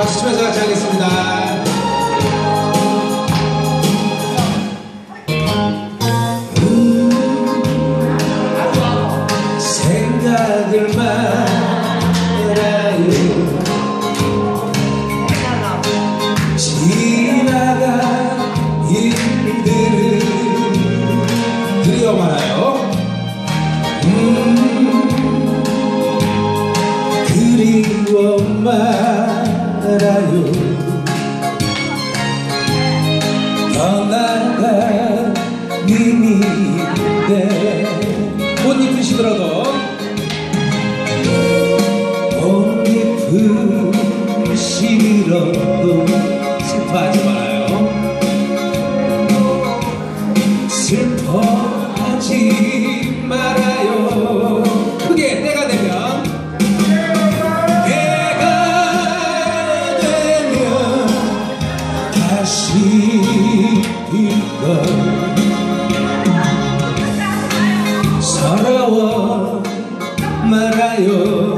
박수 치면서 같이 하겠습니다. 그리워 말아요 음, 그리워 말아요 떠나간 님인데 꽃잎이 시들어도 다시 일걸 서러워 말아요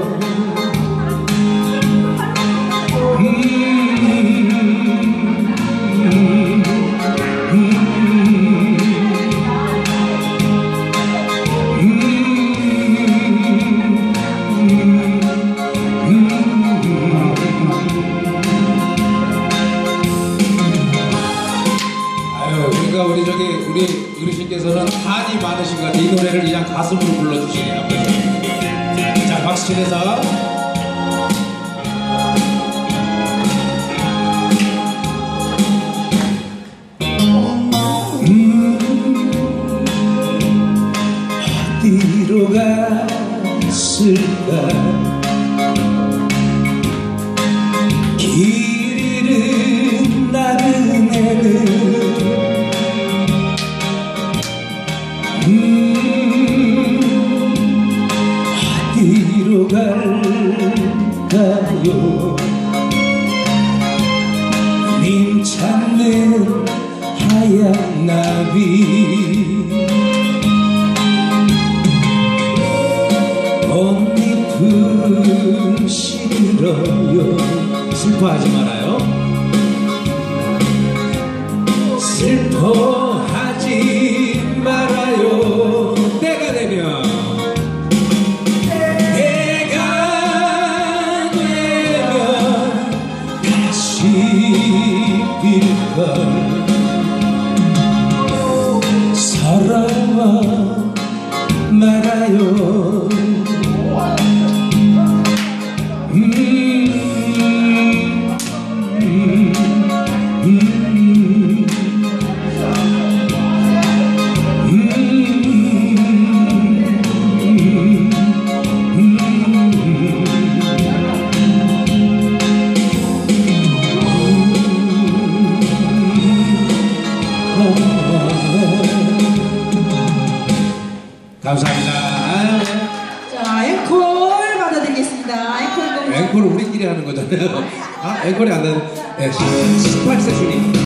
우리 어르신께서는 한이 많으신 것 같아. 이 노래를 그냥 가슴으로 불러주시네요. 자, 박수 치면서. 음, 어디로 갔을까? 어디로 갈까요? 님 찾는 하얀 나비. 꽃잎은 시들어요. 슬퍼하지 말아요. 슬퍼하지 nada 감사합니다. 자, 앵콜 받아드리겠습니다. 앵콜 곡. 앵콜을 우리끼리 하는 거잖아요. 아, 앵콜이 안 나는 18세 주님.